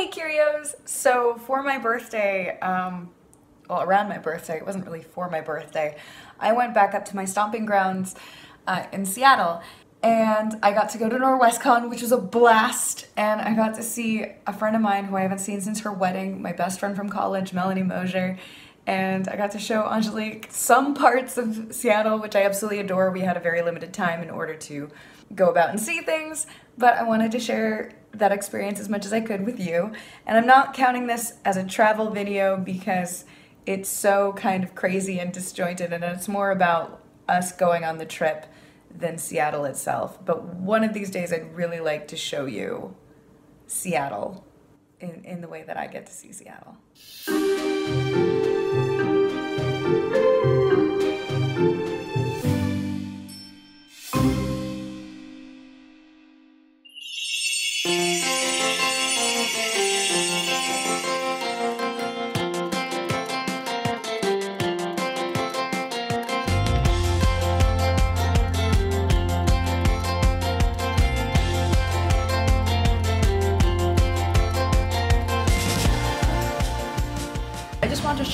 Hey Curios! So for my birthday, um, well around my birthday, it wasn't really for my birthday, I went back up to my stomping grounds uh, in Seattle and I got to go to Norwescon, which was a blast, and I got to see a friend of mine who I haven't seen since her wedding, my best friend from college, Melanie Mosier, and I got to show Angelique some parts of Seattle, which I absolutely adore. We had a very limited time in order to go about and see things, but I wanted to share that experience as much as I could with you. And I'm not counting this as a travel video because it's so kind of crazy and disjointed, and it's more about us going on the trip than Seattle itself. But one of these days, I'd really like to show you Seattle in, in the way that I get to see Seattle.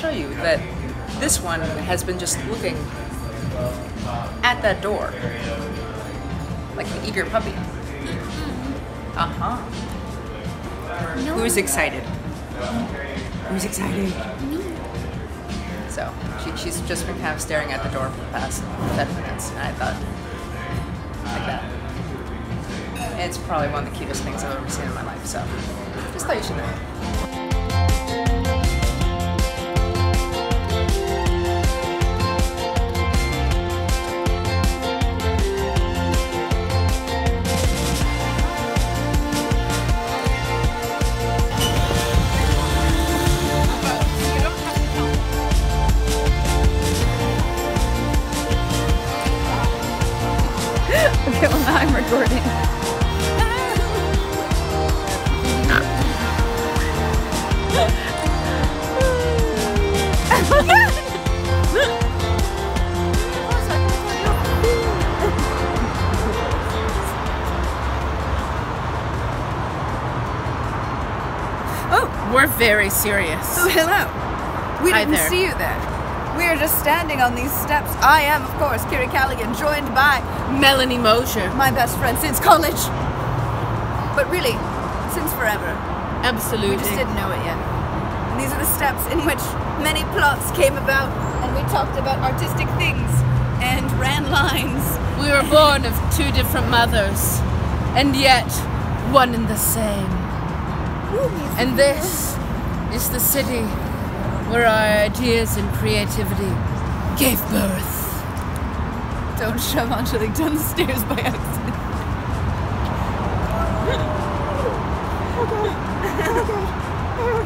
Show you that this one has been just looking at that door like an eager puppy. Uh huh. Who's excited? Who's excited? So she, she's just been kind of staring at the door for the past 10 minutes, and I thought, like that. It's probably one of the cutest things I've ever seen in my life, so just thought you should know. Well now oh, We're very serious. Oh, hello. We Hi didn't there. see you there. We are just standing on these steps. I am, of course, Kiri Callaghan, joined by Melanie Mosher, my best friend since college. But really, since forever. Absolutely. We just didn't know it yet. And these are the steps in which many plots came about, and we talked about artistic things and ran lines. We were born of two different mothers, and yet one and the same. And this is the city where our ideas and creativity gave birth. Don't shove Angelique down the stairs by accident.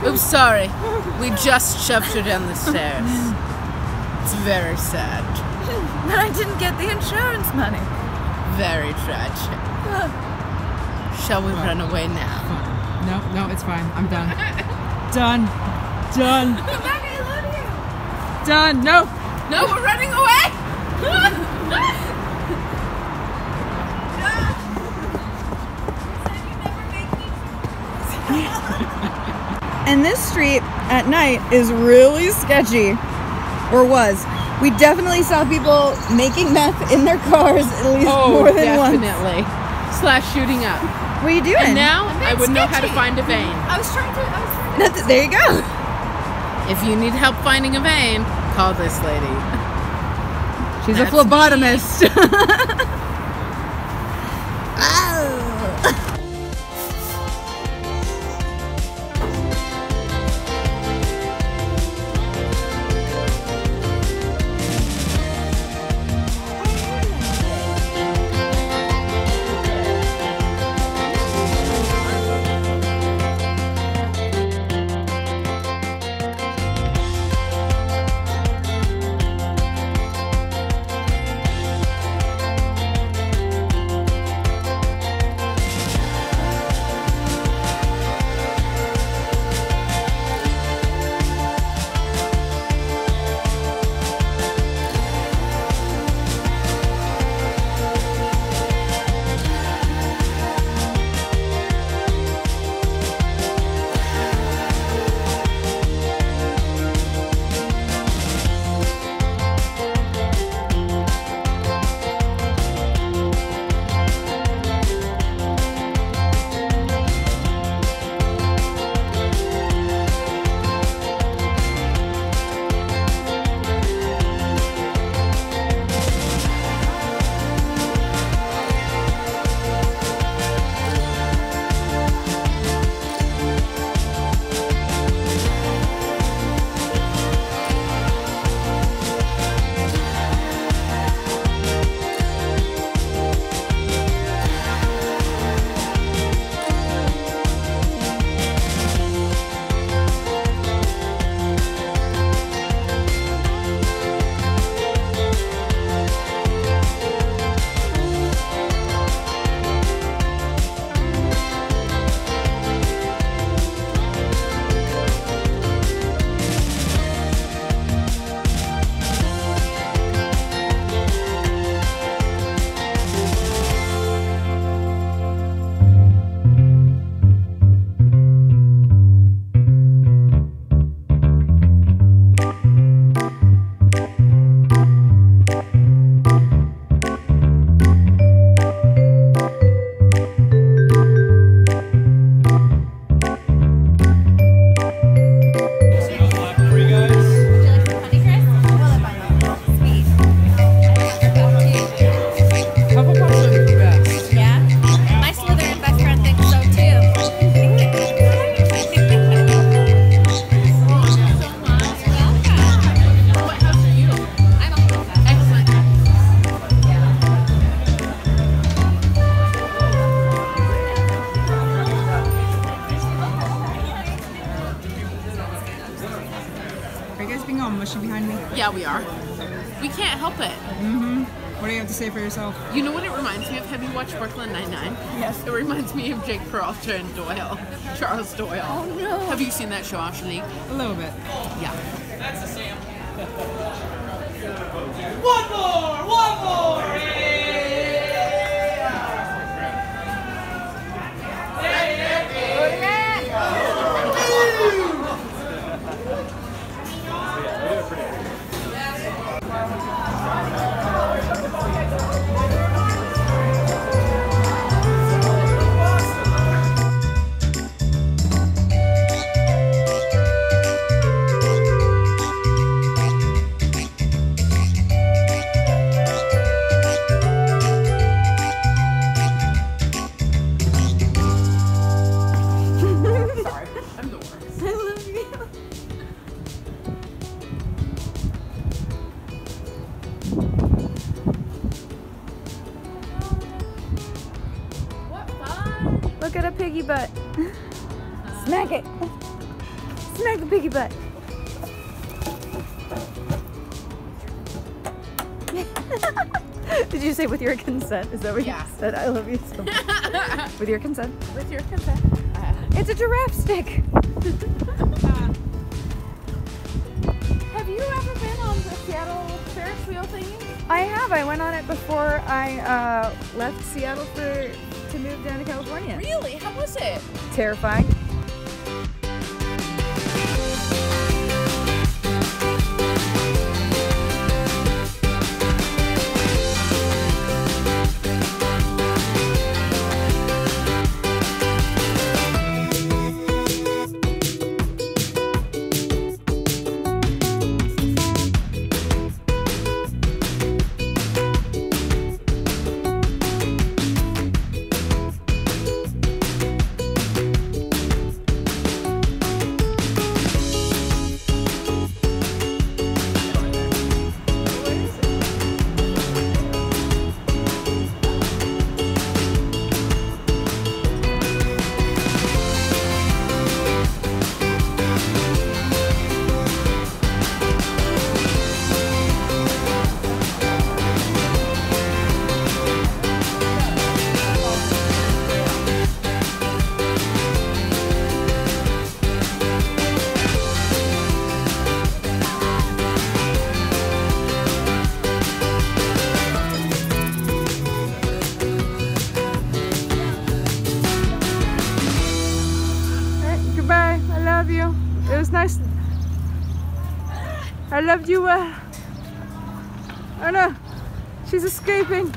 Oops, sorry. We just shoved her down the stairs. It's very sad. But I didn't get the insurance money. Very tragic. Shall we run away now? No, no, it's fine. I'm done. done. Done. Rebecca, I love you. Done. No. No, we're running away! And this street at night is really sketchy. Or was. We definitely saw people making meth in their cars at least Oh, more than once. definitely. Slash shooting up. What are you doing? And now I wouldn't know how to find a vein. I was trying to. I was trying That's- there you go. If you need help finding a vein, call this lady. She's That's a phlebotomist. say for yourself? You know what it reminds me of? Have you watched Brooklyn Nine-Nine? Yes. It reminds me of Jake Peralta and Boyle. Charles Boyle. Oh, no. Have you seen that show, Ashleigh? A little bit. Yeah. That's the same. One more! Did you say with your consent? Is that what Yeah. you said? I love you so much. with your consent. With your consent. Uh, It's a giraffe stick. have you ever been on the Seattle Ferris wheel thingy? I have. I went on it before I uh, left Seattle for to move down to California. Really? How was it? Terrifying. Was nice. I loved you. Uh... Oh no, she's escaping.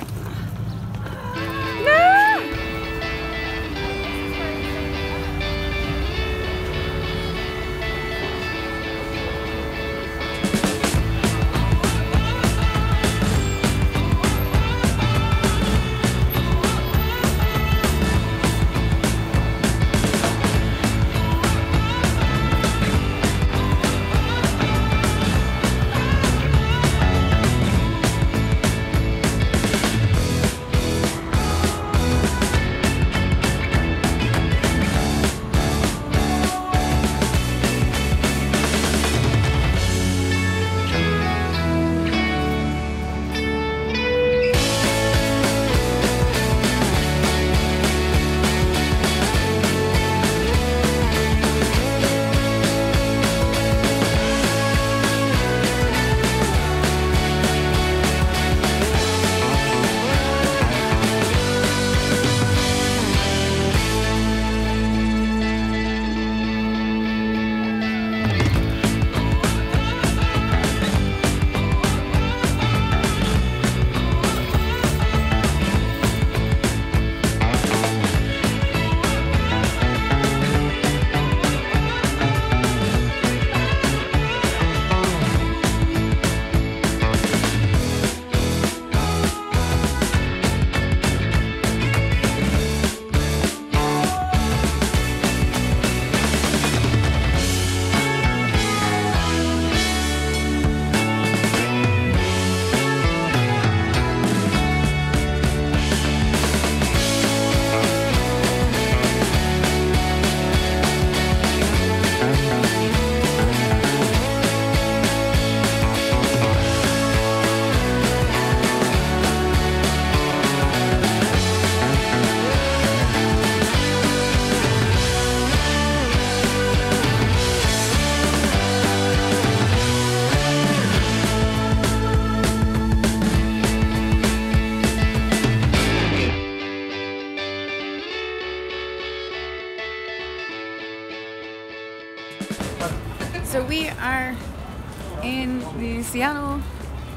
In the Seattle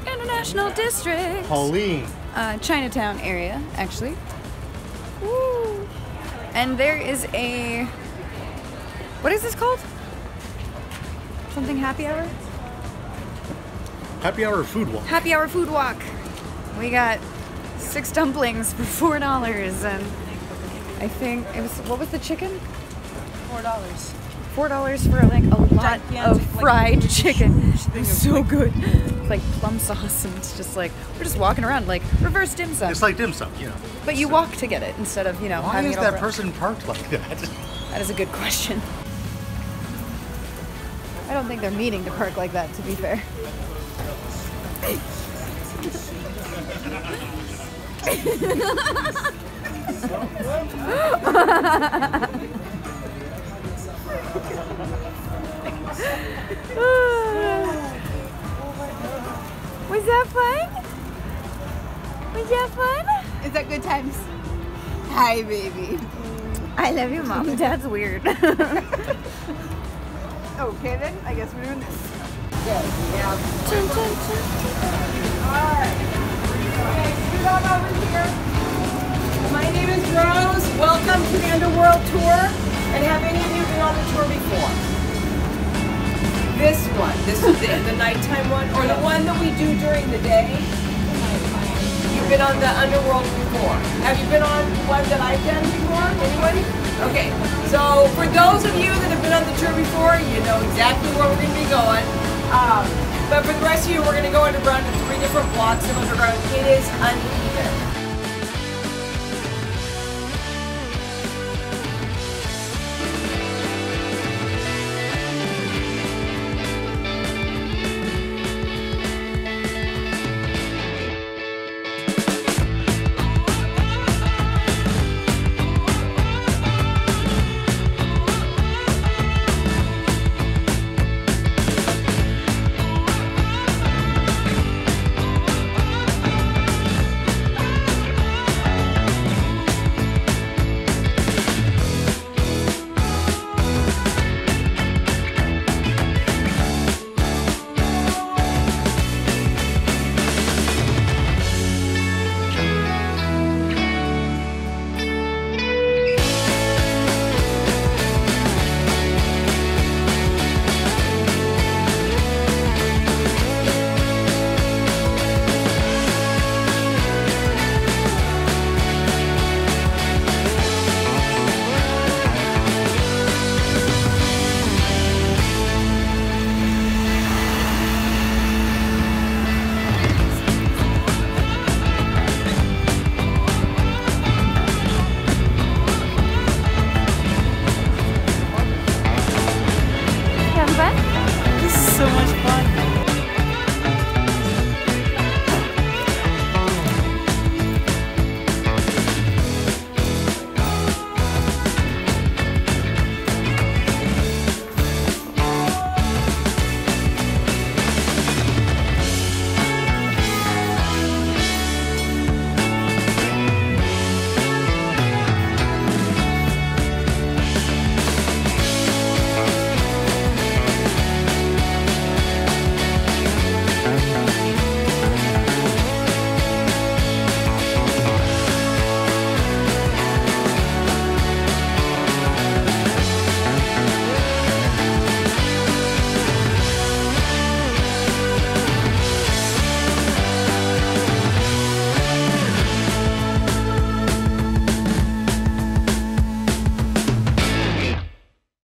International District, Pauline. uh, Chinatown area, actually. Woo. And there is a. What is this called? Something happy hour? Happy hour food walk. Happy hour food walk. We got six dumplings for four dollars, and I think it was what was the chicken? Four dollars. Four dollars for like a lot Gigantic, of like, fried chicken. It thing was so like- good. It's like plum sauce, and it's just like we're just walking around like reverse dim sum. It's like dim sum, you know. but you walk to get it instead of you know Why having is that person parked like that? That is a good question. I don't think they're meaning to park like that. To be fair. Was that fun? Was that fun? Is that good times? Hi, baby. I love you, mom. Dad's weird. Okay, then I guess we're doing this. Scoot on over here. My name is Rose. Welcome to the Underworld Tour. And have any of you been on the tour before? This one. This is the, the nighttime one, or the one that we do during the day. You've been on the Underworld before. Have you been on one that I've done before? Anyone? Okay. So for those of you that have been on the tour before, you know exactly where we're going to be going. Um, but for the rest of you, we're going to go underground in three different blocks of underground. It is uneven.